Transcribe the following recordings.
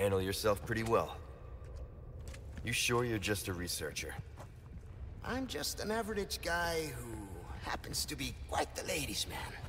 handle yourself pretty well. You sure you're just a researcher? I'm just an average guy who happens to be quite the ladies' man.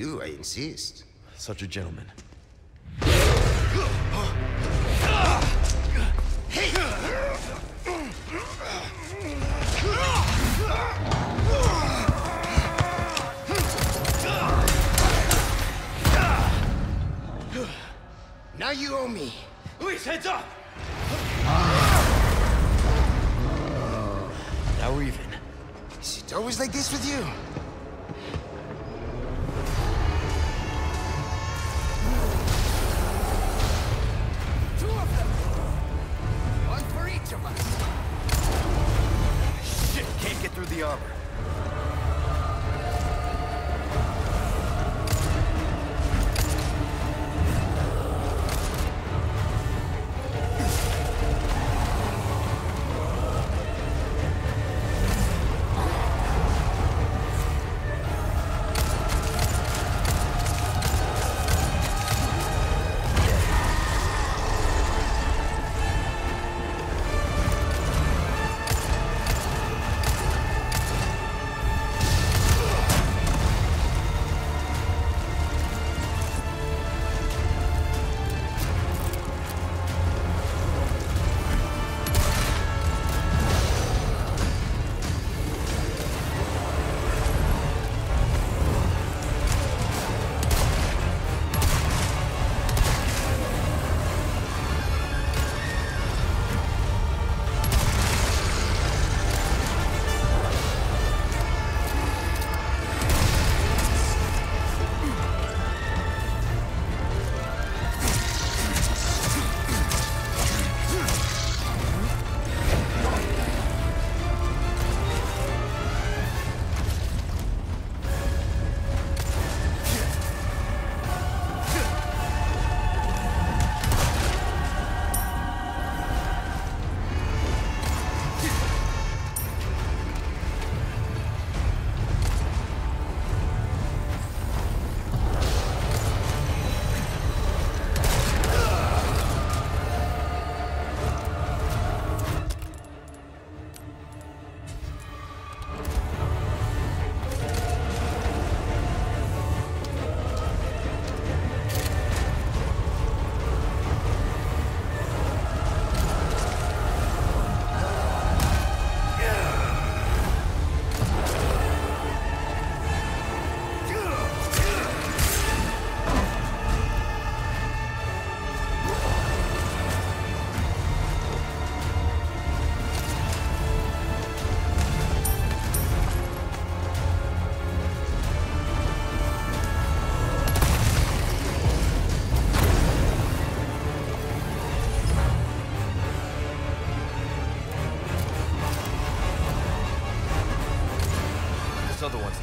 You, I insist. Such a gentleman. Now you owe me. Luis, heads up! Now we're even. Is it always like this with you?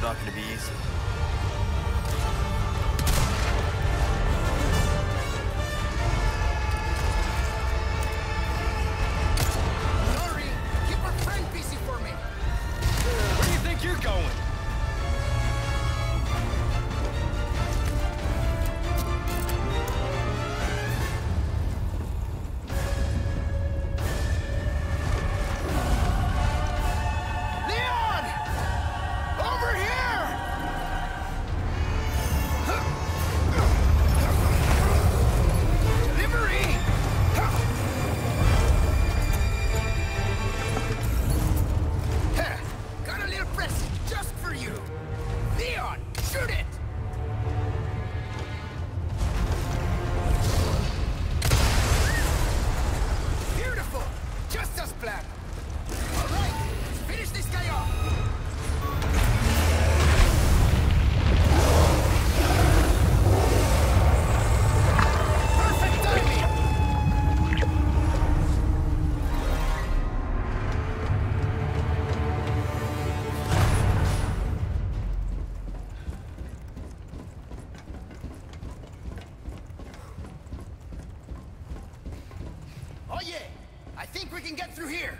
One's not gonna be easy. Can get through here.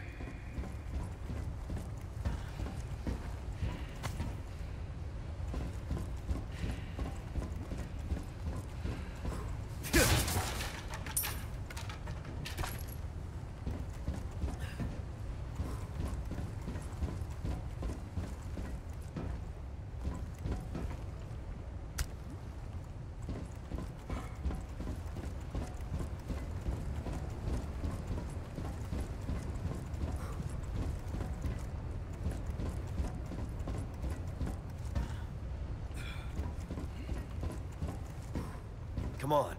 Come on.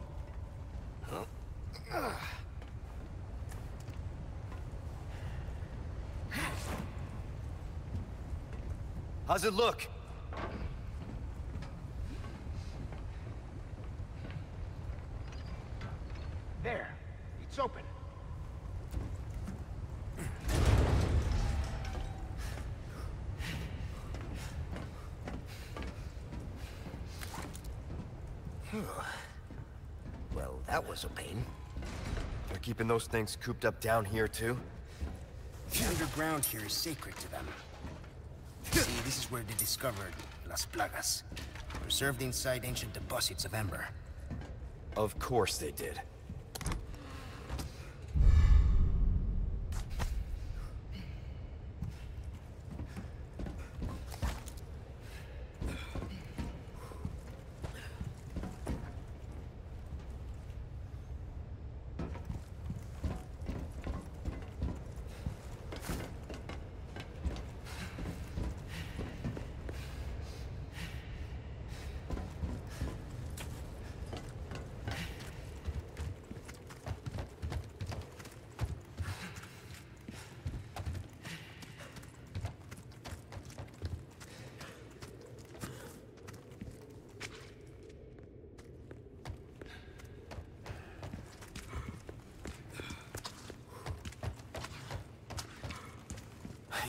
How's it look? There. It's open. Well, that was a pain. They're keeping those things cooped up down here, too? The underground here is sacred to them. See, this is where they discovered Las Plagas, preserved inside ancient deposits of amber. Of course they did.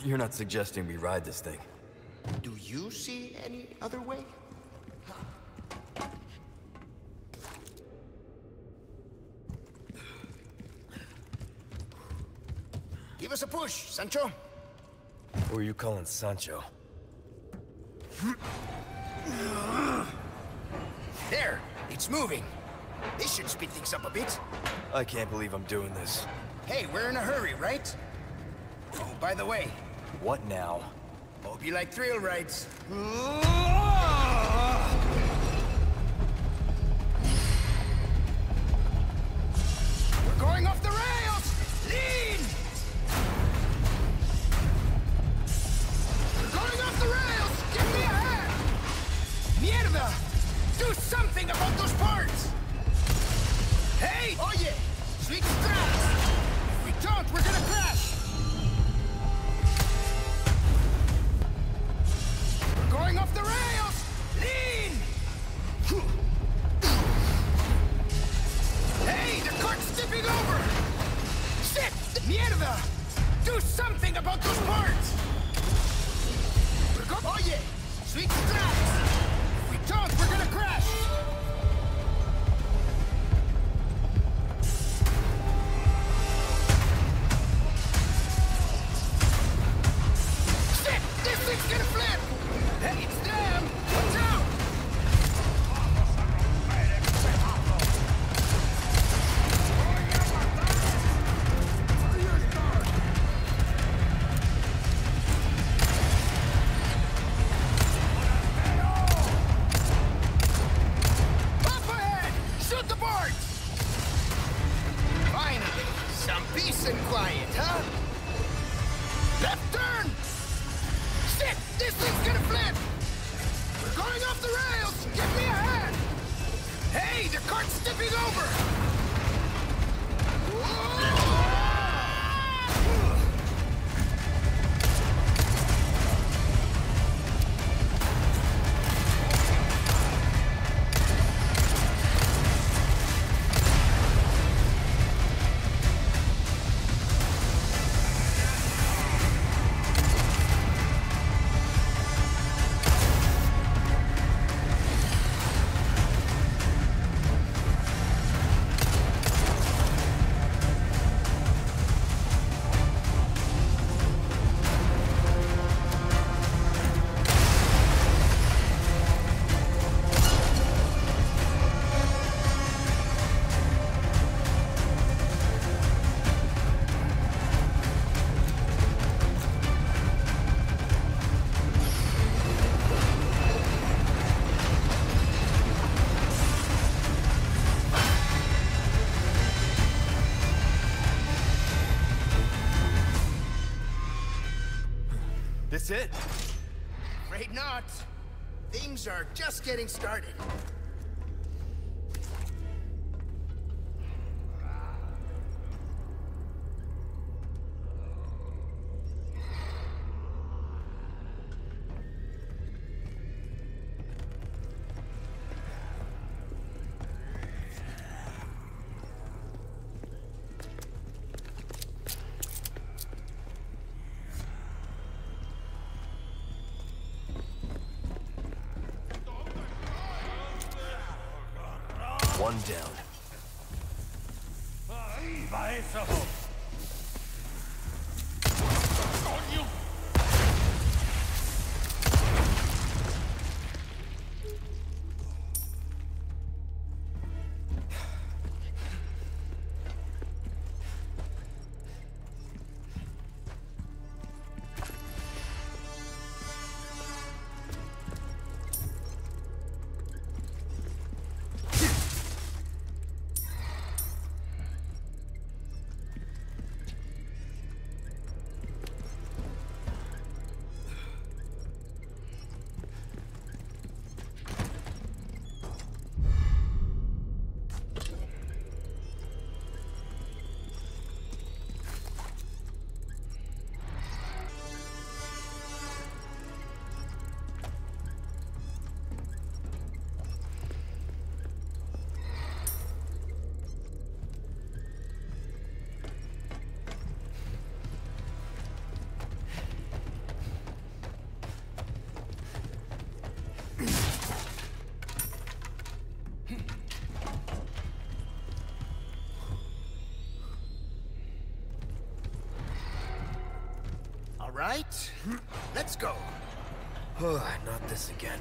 You're not suggesting we ride this thing. Do you see any other way? Give us a push, Sancho. Who are you calling Sancho? There, it's moving. This should speed things up a bit. I can't believe I'm doing this. Hey, we're in a hurry, right? Oh, by the way, What now? hope you like thrill rides. We're going off the rails! Leon! We're going off the rails! Give me a hand! Mierda! Do something about those parts! Hey! Oh, Oye! Switch straps! If we don't, we're gonna crash! Off the rails! this it? Afraid not. Things are just getting started. One down. right? Let's go. Oh, not this again.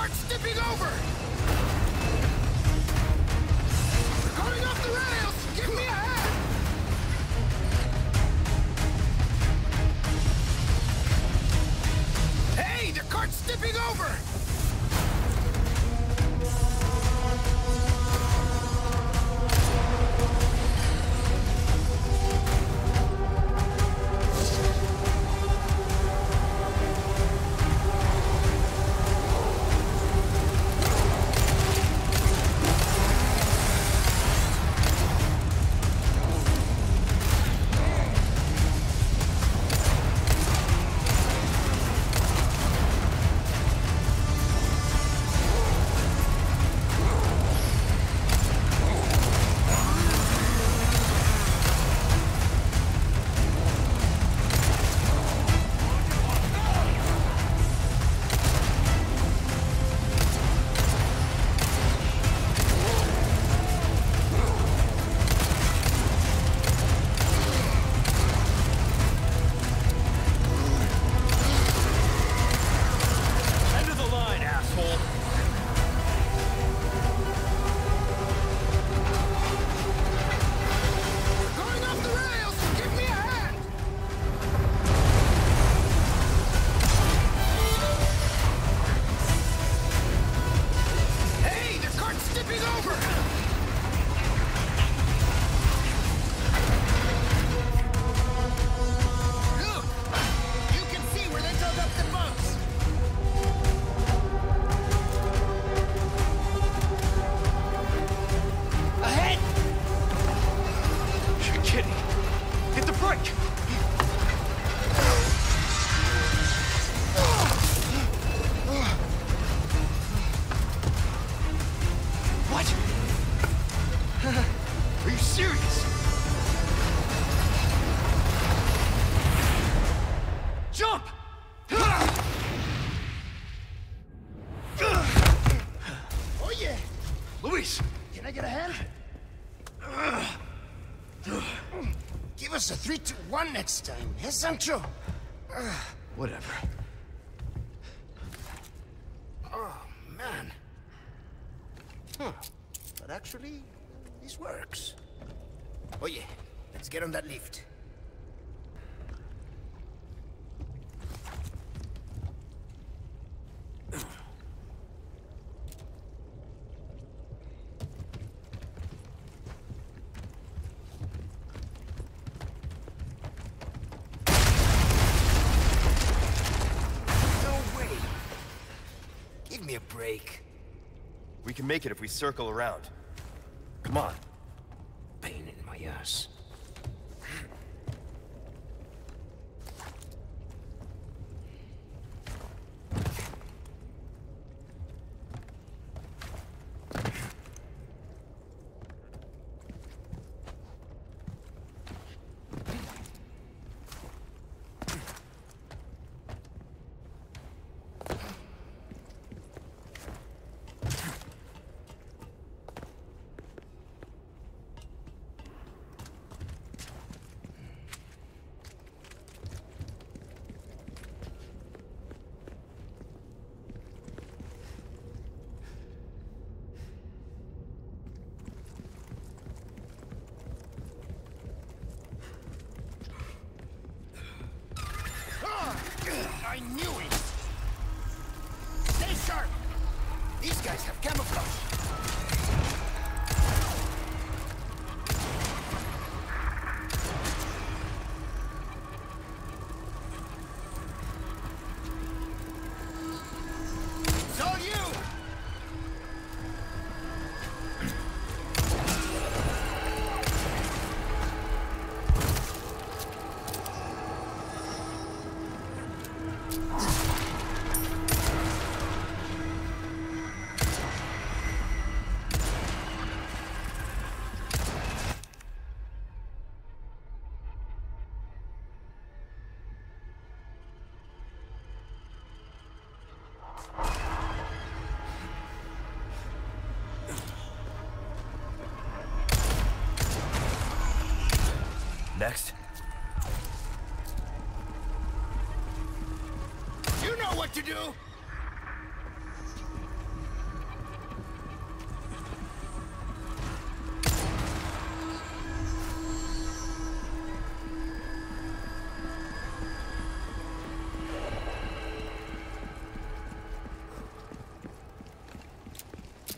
cart's tipping over! Next time, eh, Sancho? Whatever. Oh, man. Huh. But actually, this works. Oh yeah, let's get on that lift. No way. Give me a break. We can make it if we circle around. Come on. Pain in my ass.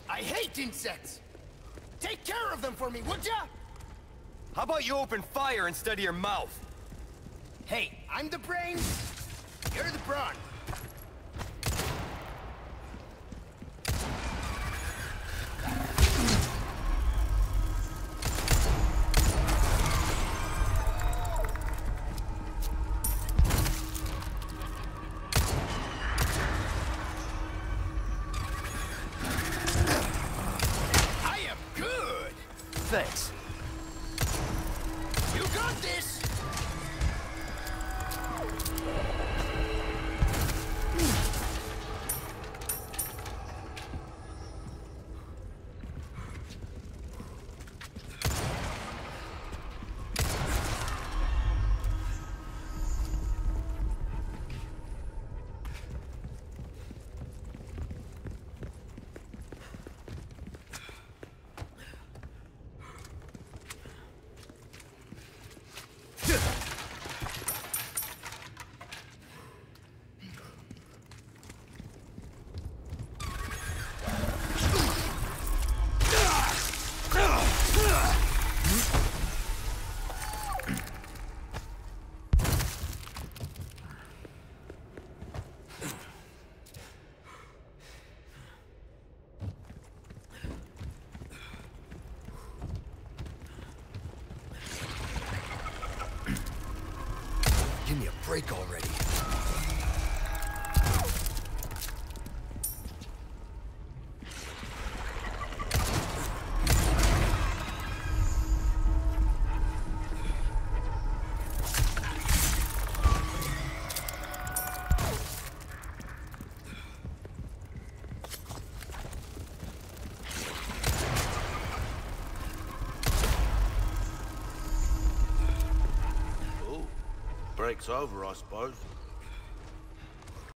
I hate insects! Take care of them for me, would ya? How about you open fire instead of your mouth? Hey, I'm the brains, you're the brawn. Break already. Break's over, I suppose.